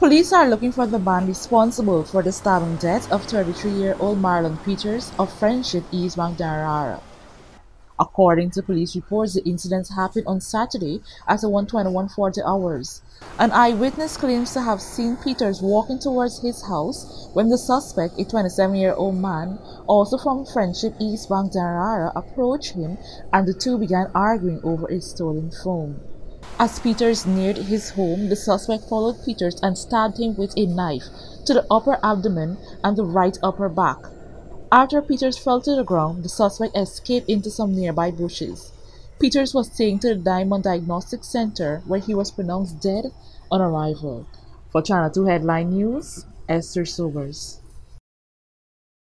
Police are looking for the man responsible for the stabbing death of 33-year-old Marlon Peters of Friendship East Bank. According to police reports, the incident happened on Saturday at 1:21:40 hours. An eyewitness claims to have seen Peters walking towards his house when the suspect, a 27-year-old man, also from Friendship East Bank approached him and the two began arguing over a stolen phone. As Peters neared his home, the suspect followed Peters and stabbed him with a knife to the upper abdomen and the right upper back. After Peters fell to the ground, the suspect escaped into some nearby bushes. Peters was taken to the Diamond Diagnostic Center where he was pronounced dead on arrival. For Channel 2 Headline News, Esther Sobers.